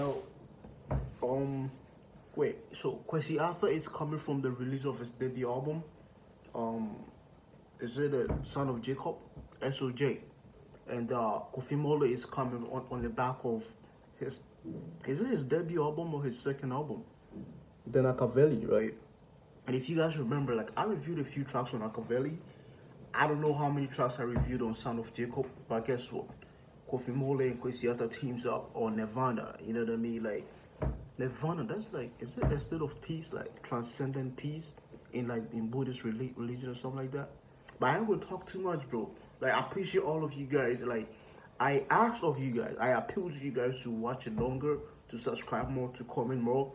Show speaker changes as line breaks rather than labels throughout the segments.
Now, um, wait. So Kwesi Arthur is coming from the release of his debut album. Um, is it a Son of Jacob? SOJ, and uh, Kofi Mole is coming on, on the back of his. Is it his debut album or his second album? The Nakavelli, right? And if you guys remember, like I reviewed a few tracks on Nakavelli. I don't know how many tracks I reviewed on Son of Jacob, but guess what? Kofi Mole and Kwesi Arthur teams up on Nirvana. You know what I mean? Like Nirvana, that's like is it a state of peace, like transcendent peace in like in Buddhist reli- religion or something like that? But I ain't gonna talk too much, bro. Like I appreciate all of you guys. Like I asked of you guys, I appeal to you guys to watch it longer, to subscribe more, to comment more.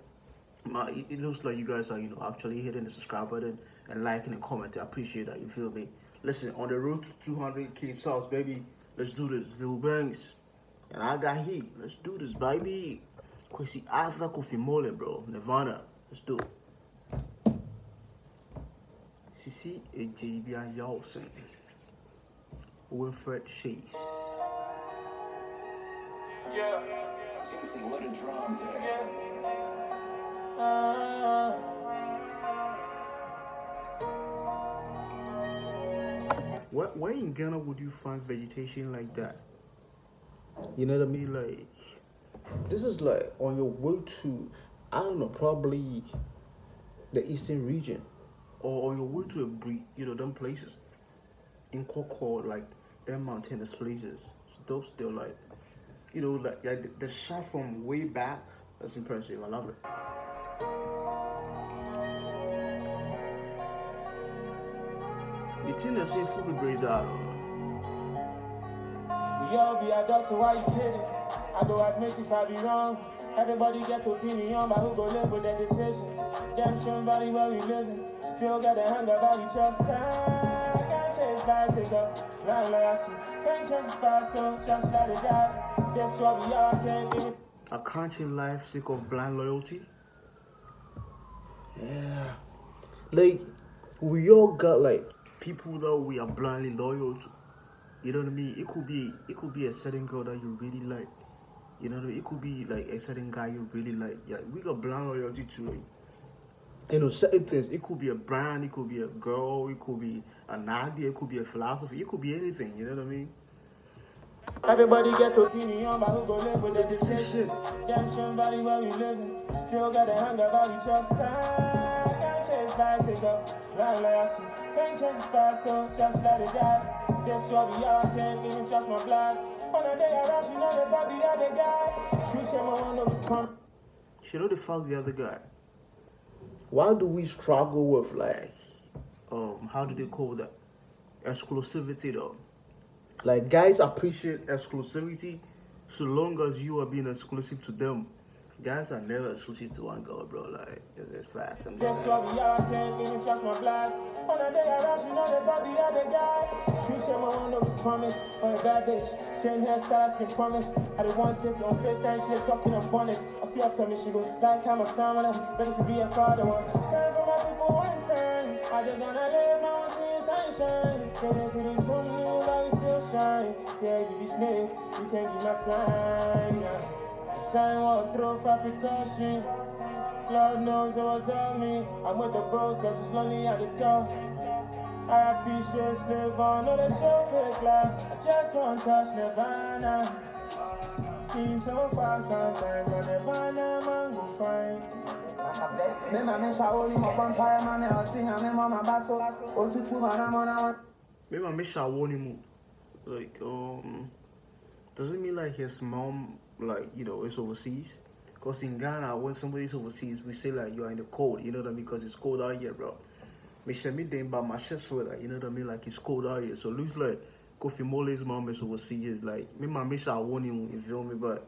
My, it looks like you guys are, you know, actually hitting the subscribe button and liking and commenting. I appreciate that. You feel me? Listen, on the road to 200k subs, baby. Let's do this, little bangs. And I got heat. Let's do this, baby. Kwesi Arthur Kofi Mole, bro. Nirvana. Let's do it. Sisi Ejibia Yawson. Wilfred Chase.
Yeah,
See what a drum thing.
yeah. Uh,
Where, where in Ghana would you find vegetation like that? You know what I mean? Like, this is like on your way to, I don't know, probably the eastern region, or on your way to Aburi, you know, them places in Koko, like them mountainous places. Dope still like, you know, like, like the, the shot from way back. That's impressive. I love it. The thing that say food braids out.
all be adults, so why you kidding? I go admit if I be wrong. Everybody get opinion, but who go live with their decision? Them showing body where we living. Still got the hunger by each other's time. Can't change bicycle, blind loyalty. Can't change the so just let it die. That's what we all give it.
A conscious life sick of blind loyalty. Yeah. Like we all got like people that we are blindly loyal to. You know what I mean? It could be it could be a certain girl that you really like. You know what I mean? It could be like a certain guy you really like. Yeah, we got blind loyalty to like you know certain things. It could be a brand, it could be a girl, it could be an idea, it could be a philosophy, it could be anything, you know what I mean?
Everybody get opinion, but who go live with their
Decision.
Them showing body where we living. Still got the hunger by each other's change bicycle, blind loyalty. Can't change the past, so just let it die. That's what we are, can't even trust my blood. On a day I rush, you know the body of the guy. She said, my one of come.
She know the fuck the other guy. Why do we struggle with like um how do they call that? Exclusivity though. Like guys appreciate exclusivity so long as you are being exclusive to them. Guys are never exclusive to one girl, bro. Like it's, it's facts. I'm just saying.
what we are, can't even trust my blood. On a day I rush, you know the body of the guy. She said, my promise on a bad. Same hairstyles can promise. I did want it on FaceTime, she was talking on. I see her coming, she goes, like how my son, when I'm ready to be a father. One time for my people, one time. I just wanna live, now I'm seeing sunshine. Get into this some new light, still shine. Yeah, you be snake, you can't be my slime. Yeah. The sign won't throw for precaution. Lord knows it was on me. I'm with the bros cause it's lonely at the door. I appreciate live on, no they show fake life. I just want to touch Nirvana. Seems so far sometimes, but Nirvana man go find.
Me mama shawo ni mo vampire mama I sing me mama baso otutu mana mona wan
Maybe I miss Shawoni Like, um, does it mean like his mom, like, you know, it's overseas? Because in Ghana, when somebody's overseas, we say like you're in the cold, you know what I mean? Because it's cold out here, bro. Me then by my chest sweater, you know what I mean? Like it's cold out here. So looks like Kofi Mole's mom is overseas. Like, me, my miss Shawoni, you feel me? But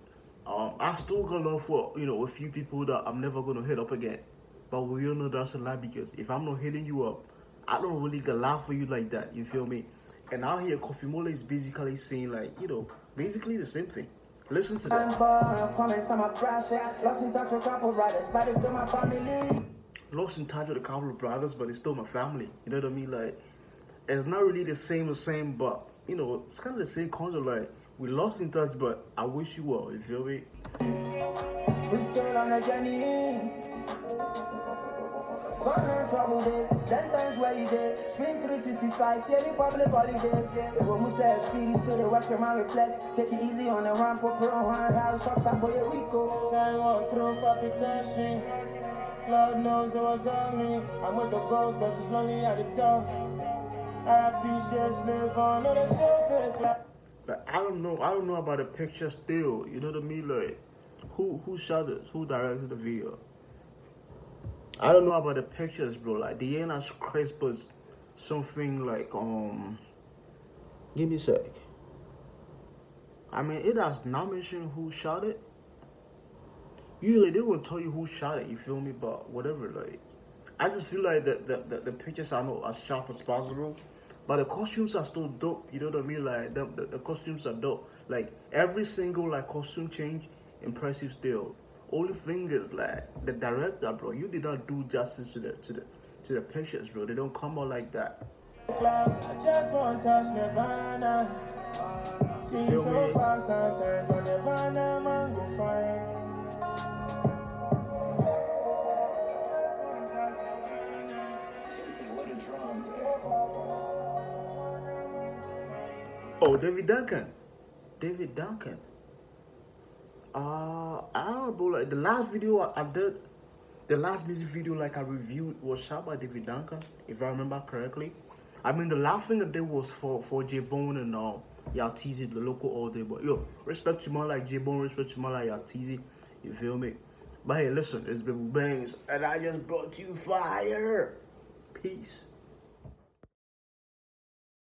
Um, I still got love for you know a few people that I'm never gonna hit up again, but we all know that's a lie because if I'm not hitting you up, I don't really got love for you like that. You feel me? And out here, Kofi Mole is basically saying like you know basically the same thing. Listen to that.
Lost in touch with
a couple of brothers, but it's still my family. You know what I mean? Like it's not really the same, the same, but you know it's kind of the same concept. Like we lost in touch, but I wish you well. You feel me?
We still on a journey. Gonna trouble days, ten times where you did. Spring 365, daily public holidays. The woman says, speedy still the work, your man reflects. Take it easy on the ramp, up pro hand, house, shots up for your Rico.
Sign one through for protection. Lord knows it was on me. I'm with the ghost, cause it's lonely at the door. I appreciate live on, no, they show fake like.
But I don't know. I don't know about the picture still. You know what I mean? Like, who who shot it? Who directed the video? I don't know about the pictures, bro. Like, they ain't as crisp as something like um. Give me a sec. I mean, it has not mentioned who shot it. Usually they will tell you who shot it. You feel me? But whatever, like, I just feel like the the, the, the pictures are not as sharp as possible. But the costumes are still dope. You know what I mean? Like the, the, the costumes are dope. Like every single like costume change, impressive still. Only thing is like the director, bro. You did not do justice to the to the to the pictures, bro. They don't come out like that.
I just want to touch Nirvana. See
Feel
so
me? Oh, David Duncan. David Duncan. Uh, I don't know. Like the last video I, did, the last music video like I reviewed was shot by David Duncan, if I remember correctly. I mean, the last thing I did was for for J Bone and uh, Yaltizi, the local all day. But yo, respect to my like J Bone, respect to my like Yaltizi. You feel me? But hey, listen, it's Bebu Banks, and I just brought you fire. Peace.